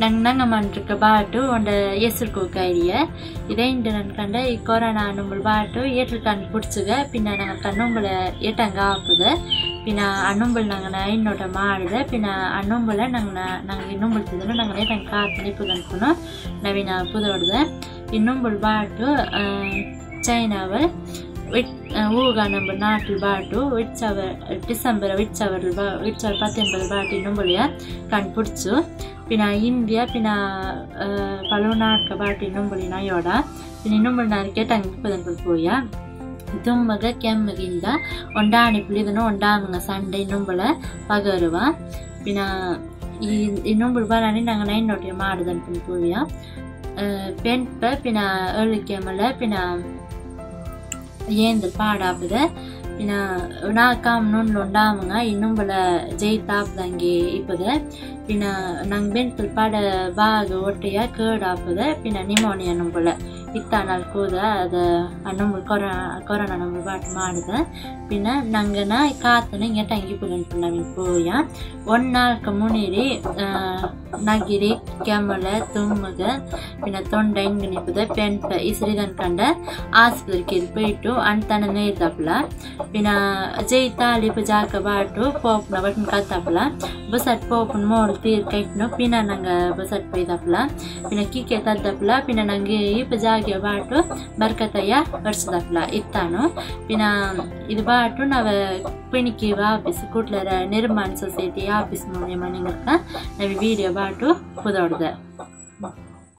ನಂಗೆ ನಂಗೆ ಮಂಟ್ರಕ್ಕೆ ಬಾಟು ಒಂದ ಹೆಸರು ಕೂಕಾಯಿಯ ಇದೇ ಇಂಟು ನನ್ನ ಕಂಡ ಈ ಕೊರೋನಾ நம்மள் பாட்டு ஏற்றுக்கான் பிடிச்சுக பின்ன நாங்கள் கண்ணும்பளை ஏட்டாங்க ஆக்குது பின்ன அண்ணும்பல் நாங்கள் நைனோட மாடுது பின்ன அண்ணும்பலை நாங்கள் நாங்கள் இன்னும்பல் ತಿಂದ್ರೆ நாங்கள் ನೇಟಂಗೆ ಕಾತು ನಿಪ್ಪು ಅನ್ಕೊನು ನವೀನ ಪುದೋಡ್ದು ಇನ್ನೊಂಬಳು ಬಾಟು ಚೈನಾವಲ್ விட் ஊகா நம்ம நாட்டில் பாட்டு விட்சவர் டிசம்பர் விட்சவர் விட்சவர் பத்தொன்பது பாட்டு இன்னும்பொழியா கண்பிடிச்சு பின்ன இந்தியா பின்ன பலநாட்க பாಟಿ ಇನ್ನೊಂಬಳಿನ ಯೋಡ ಪಿನ ಇನ್ನೊಂಬಳಿನಾರ್ಕೆ ಟಂಗ್ ಪದಂಪಲ್ ಪೋಯ தும்மக கெம்மகிந்த ஒண்டாணி புளிதனும் ஒண்டாமுங்க சண்டை இன்னும்பள பகருவா பின்ன இன்னும்பள் பலானி நாங்கள் நைன் நோட்டி மாடுதன் பின் போவியா பெண்ப பின்ன ஏழு கேமல பின்ன ஏந்து பாடாப்புத ಪಿನಾ ನೂನ್ ಲೊಂಡಾಮಂಗ ಇನ್ನೊಂಬಲ ಜೈ ತಾಪ್ದಂಗೆ ಇಪ್ಪದ ಪಿನ ನಂಗೆ ಬೆನ್ ತುಲ್ಪಾಡ ಬಾಗ ಒಟ್ಟೆಯ ಕೇಡಾಪದ ಪಿನ ನಿಮೋನಿಯ ನಂಬಲ நிமோனியா நம்மள இத்தா நாள் கூத அது நம்மள் கொரோனா கொரோனா நம்ம பாட்டு மாடுது பின்ன நாங்கள்னா காத்துன்னு இங்கே தங்கி போகணும் நவீன் போயா ஒன் நாளுக்கு முன்னாடி நகிரி ಕೆಮ್ಮಲ ತುಮ್ಮಗ ಪಿನ್ನ ತೊಂಡ ಹಿಂಗೆ ನಿಪ್ಪದ ಪೆಂಟ ಇಸ್ರಿದನ್ ಕಂಡ ಆಸ್ಪತ್ರೆಗೆ போயிட்டு ಅಂತಾನ ಇದ್ದಪ್ಪಲ ಪಿನ್ನ ಜೈ ತಾಲಿ ಜಾಕ ಬಾಟು ಪೋಪ್ನ ಬಟ್ನ ಕತ್ತಪ್ಪಲ ಬಸಟ್ ಪೋಪನ್ ಮೋಡ್ ತೀರ್ ಕೈಟ್ನು ಪಿನ್ನ ನಂಗೆ ಬಸಟ್ ಬೈದಪ್ಪಲ ಪಿನ್ನ ಕಿಕ್ಕೆ ತದ್ದಪ್ಪಲ ಪಿನ್ನ ನಂಗೆ ಇಪ್ಪ ಜಾಗೆ ಬಾಟು ಬರ್ಕತಯ್ಯ ಬರ್ಸದಪ್ಪಲ ಇತ್ತಾನು ಪಿನ್ನ ಇದು ಬಾಟು ನಾವು ಪಿಣಿಕಿ ಆಫೀಸ್ ಕುಟ್ಲರ ನಿರ್ಮಾಣ ಸೊಸೈಟಿ ಆಫೀಸ್ ನೋಡಿ ಮನೆಗಕ್ಕ ನಾವು ವಿಡಿಯೋ ಬಾಟು ಕುದೋಡ್ದೆ